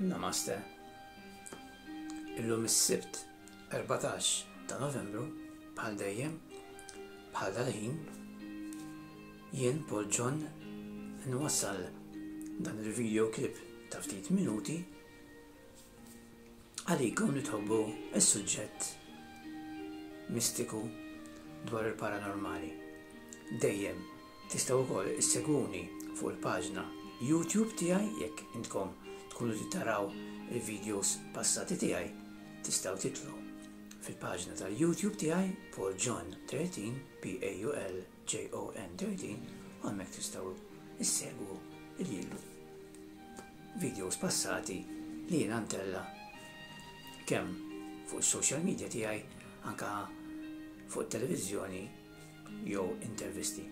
Namaste. Illum is-Sibt 14 ta' Novembru bħal dejjem bħal dal-ħin jien Paul John nwassal dan il-video clip ta' ftit minuti Għalikom li tħobbu s-suġġett mistiku dwar il-paranormali. Dejjem tistgħu wkoll issegwuni fuq il-paġna YouTube tiegħi jekk intkom tkunu taraw il-videos passati tiegħi tistgħu titlu fil-paġna tal-YouTube tiegħi Paul John 13 P A U L JON 30 u hemmhekk tistgħu ssegwu l videos passati li jiena ntella kemm fuq is-social media tiegħi anka fuq it-televiżjoni jew intervisti.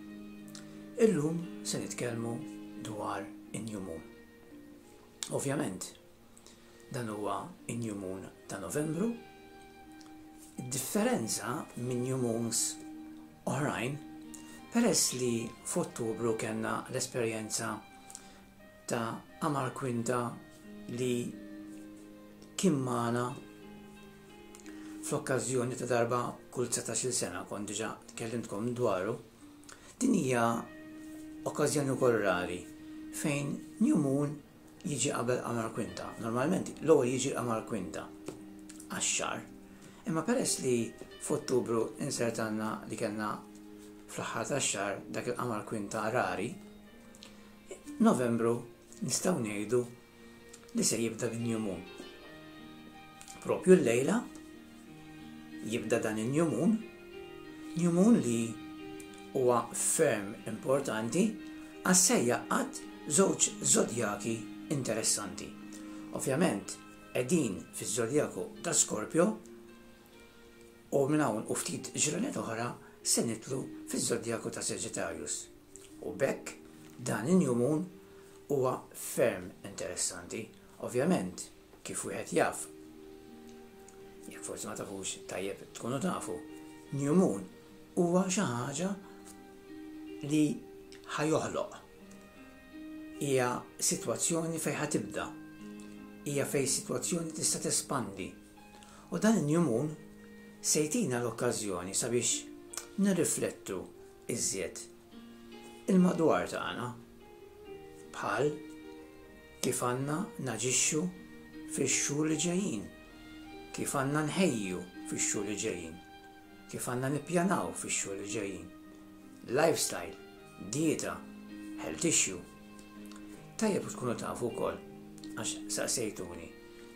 Illum se nitkellmu dwar in-new moon. Ovvjament, Dan huwa n-new moon ta' Novembru. Id-differenza minn new moons oħrajn peress li f'Ottubru kellna l-esperjenza ta' Amar Quinta li kien magħna fl-okkażjoni ta' darba kull 19 sena kont diġa tkellimtkom dwaru, din hija okkażjoni wkoll rari fejn New Moon jiġi qabel qamar kwinta. Normalment l-ewwel jiġi qamar kwinta għax-xahar. Imma peress li f'Ottubru insert għandna li kellna fl-aħħar tax-xahar dak il-qamar kwinta rari, Novembru nistgħu ngħidu li se jibda bin-new moon. Propju l-lejla jibda dan il-njumun, njumun li huwa ferm importanti għas se jgħaqqad żewġ żodjaki interessanti. Ovvjament, qegħdin fiż-żodjaku ta' Skorpju u minn hawn u ftit ġranet oħra se nidħlu fiż-żodjaku ta' Sagittarius. U b'hekk dan il-njumun huwa ferm interessanti. Ovvjament, Kif wieħed jaf, jekk forsi ma tafux tajjeb tkunu tafu, New Moon huwa xi ħaġa li ħajoħloq. Hija sitwazzjoni fejn ħatibda. Hija fejn sitwazzjoni tista' tespandi. U dan il-New Moon se jtina l-okkażjoni sabiex nirriflettu iżjed il-madwar tagħna bħal Kif għandna naġixxu fix-xhur li ġejjin? Kif għandna nħejju fix-xhur li ġejjin? Kif għandna nippjanaw fix-xhur li ġejjin? Lifestyle, dieta, health issue? Tajjeb tkunu tafu wkoll, għax saqsejtuni,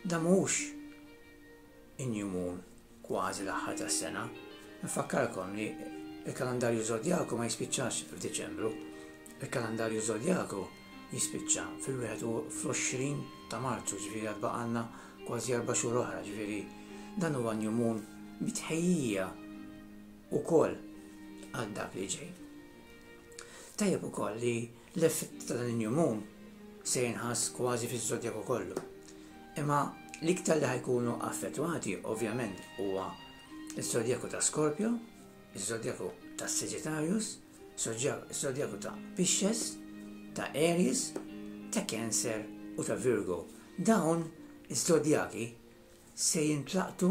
dan mhuwiex injmun kważi l-aħħar tas-sena, infakkarkom li l-kalandarju żodjaku ma jispiċċax f'Diċembru. Il-kalandarju żodjaku jispiċċa fil-21 ta' Marzu, ġifieri għad baqgħalna kważi erba' xhur oħra, ġifieri dan huwa injmun bitħejjija ukoll għal dak li ġej. Tajjeb ukoll li L-effett ta' dan in-new moon se jinħass kważi fiż-żodjaku kollu. Imma l-iktar li ħajkunu affettwati ovvjament huwa iż-żodjaku ta' Scorpio, iż-żodjaku ta' Sagittarius, iż-żodjaku ta' Pisces, ta' Aries, ta' Cancer u ta' Virgo. Dawn iż-żodjaki se jintlaqtu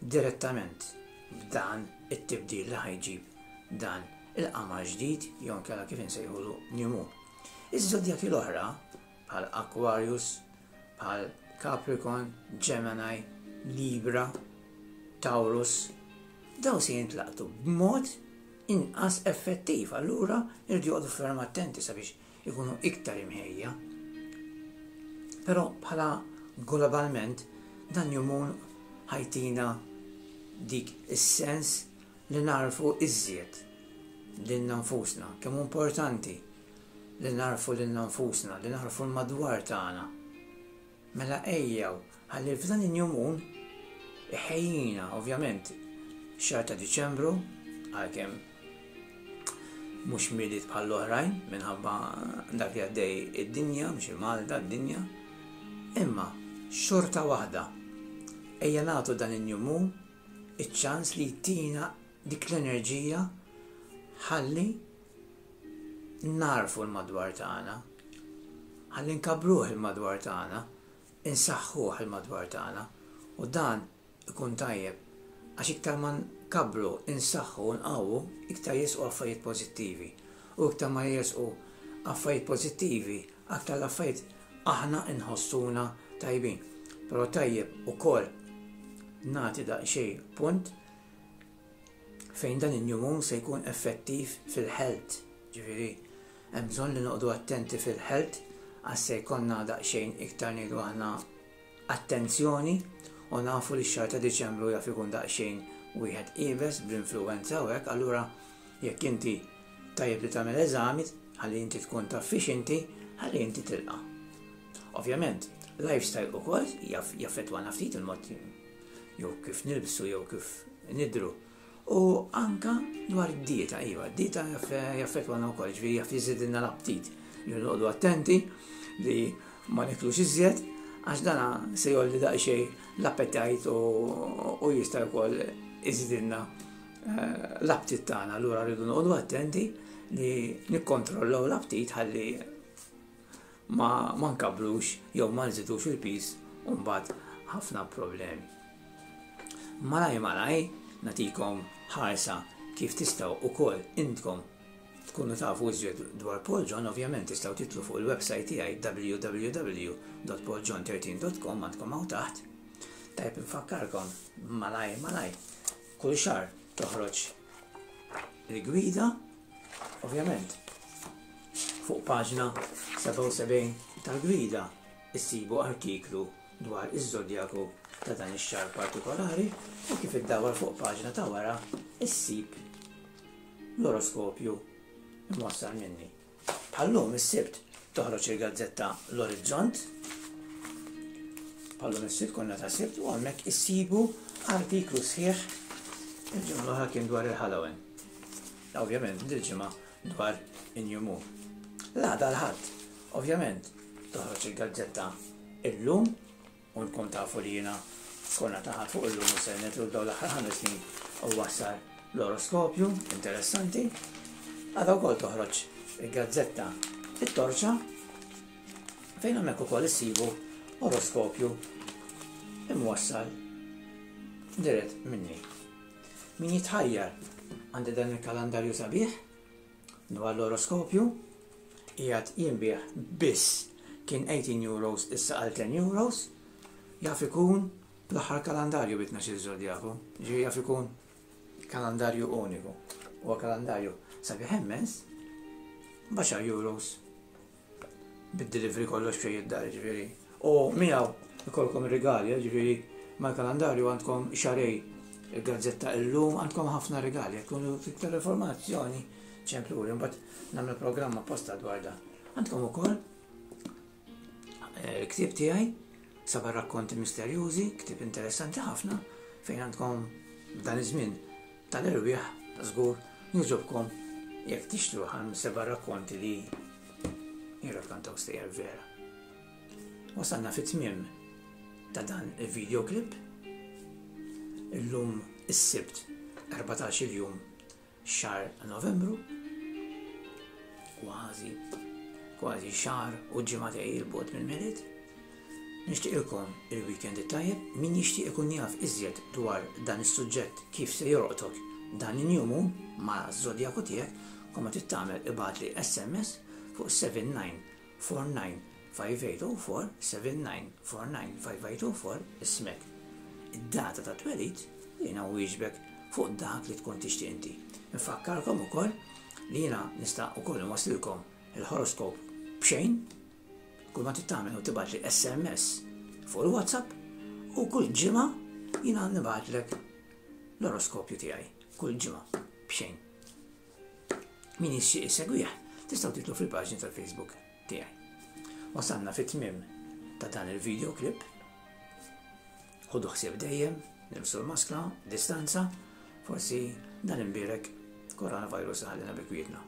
direttament b'dan it-tibdil li ħa jġib dan il-qamar ġdid jew inkella kif insejħulu New Moon. Iż-żodjaki l-oħra bħal Aquarius, bħal Capricorn, Gemini, Libra, Taurus, daw se jintlaqtu b'mod inqas effettiv, allura irdi għodu ferm attenti sabiex ikunu iktar imħejja. Però bħala globalment dan jumun ħajtina dik is-sens li narfu iżjed lil nfusna, kemm importanti li narfu lil nfusna, li narfu l-madwar tagħna. Mela ejjew, ħalli f'dan in-jumun iħejjina, ovvjament, ix-xahar ta' Diċembru, għalkemm mhux milied bħall-oħrajn minħabba dak li għaddej id-dinja, mhux il-Malta, d-dinja, imma xorta waħda ejja nagħtu dan in-jumun iċ-ċans li jtina dik l-enerġija ħalli narfu l-madwar tagħna, ħalli nkabruh il-madwar tagħna, insaħħuh il-madwar tagħna. U dan ikun tajjeb għax iktar ma nkabru, insaħħu, nqawwu, iktar jesqu affarijiet pożittivi. U iktar ma jesqu affarijiet pożittivi, aktar l-affarijiet aħna nħossuna tajbin. Però tajjeb ukoll nagħti daqsxejn punt fejn dan in-new moon se jkun effettiv fil-health, ġifieri hemm bżonn li noqogħdu attenti fil-health għax se jkollna daqsxejn iktar ngħidu aħna attenzjoni u nafu li x-xahar ta' Diċembru jaf ikun daqsxejn wieħed iebes bl-influwenza u hekk allura jekk inti tajjeb li tagħmel eżami ħalli inti tkun taf fiex inti ħalli inti tilqa'. Ovvjament, lifestyle ukoll jaf jaffettwana ftit il-mod jew kif nilbsu jew kif nidru. U anka dwar id-dieta, iva, d-dieta jaffetwana u koll, ġviri jaff jizidinna l-aptit, li noqdu attenti li ma niklux iżjed, għax dana se jolli daqxej l-appetajt u jista' wkoll iżidinna eh, l-aptit tagħna, allura rridu noqogħdu attenti li nikkontrollaw l-aptit ħalli ma ma nkabbrux jew ma nżidux il-piż u mbagħad ħafna problemi. Malaj malaj natikom ħarsa kif tistaw u kol intkom tkunu tafu iżjed dwar Paul John, ovvjament tistaw titlu fuq il-websajt tiegħi www.pauljohn13.com għandkom hawn taħt. Tajb infakkarkom malaj malaj Kull xahar toħroġ il-gwida, ovvjament fuq paġna 77 tal-gwida issibu artiklu dwar iż-żodjaku ta' dan ix-xahar partikolari u kif iddawwar fuq paġna ta' wara issib l-oroskopju mwassal minni. Bħal-lum is-Sibt toħroġ il-gazzetta L-Orizzont. Bħal-lum is-Sibt konna ta' Sibt u hawnhekk issibu artiklu sħiħ il-ġimgħa l-oħra kien dwar il-Halloween. Ovvjament dil-ġimgħa dwar in-New Moon. L-għada l-Ħadd, ovvjament, toħroġ il-gazzetta illum U nkun tafu li jiena konna ta' ħadd fuq illum u ser nitlu dawn l-aħħar ħames snin u wassal l-oroskopju interessanti. Għadha wkoll toħroġ il-gazzetta It-Torċa fejn hemmhekk ukoll issibu oroskopju imwassal dirett minni. Min jitħajjar għandi dan il-kalandarju sabiħ Dwar l-oroskopju, qiegħed jinbiegħ biss kien eighteen euros issa għal ten euros, jaf ikun bl-aħħar kalandarju bi tnax-il żodjaku, jiġifieri jaf ikun kalandarju uniku. Huwa kalandarju sabiħ immens, b'għaxar euros. bid-delivery kollox xejn id-dar, ġifieri. U miegħu ikolkom ir-rigali, ġifieri mal-kalendarju għandkom xarej il-gazzetta illum għandkom ħafna rigali, jekk tkunu iktar informazzjoni ċemplu li mbagħad nagħmel programm apposta dwar dan. Għandkom ukoll eh, ktieb tiegħi saba' rakkonti misterjużi, ktieb interessanti ħafna fejn għandkom dan iż-żmien tal-erwieħ ta' żgur, jogħġobkom jekk tixtru ħan minn seba' rakkonti li jirrakkantaw stejjer vera. Wasalna fit-tmiem ta' dan il-video clip. Illum is-sibt 14 il-jum xar novembru kważi kważi xar u ġimatej il-bot mill-milit Nixtieqilkom il-weekend it-tajjeb, min jixtieq ikun jaf iżjed dwar dan is-suġġett kif se jolqtok dan in-new moon ma' zodjaku tiegħek kull ma trid tagħmel ibgħatli SMS fuq 79495804 79495804 ismek, id-data ta' twelid u jiena nwieġbek fuq dak li tkun tixtieq inti. Infakkarkom ukoll li jiena nista' ukoll inwasslilkom il-horoskop b'xejn Kull ma trid tagħmel hu tibgħatli SMS fuq il-WhatsApp u kull ġimgħa jiena nibgħatlek l-oroskopju tiegħi kull ġimgħa b'xejn. Min jixtieq isegwih tistgħu titlu fil-paġni tal-Facebook tiegħi. Wasalna fit-tmiem ta' dan il-video clip Ħudu ħsieb dejjem, nilbsu l-maskra, distanza, forsi dan imbierek coronavirus ħallina bi kwietna.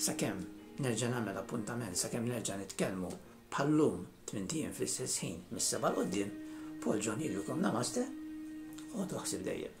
Sakemm nerġa' nagħmel appuntament, sakemm nerġa' nitkellmu bħallum tmintijiem fl-istess ħin mis-seba' l-qoddim, Paul John jgħidilkom namaste, ħudu ħsieb dejjem.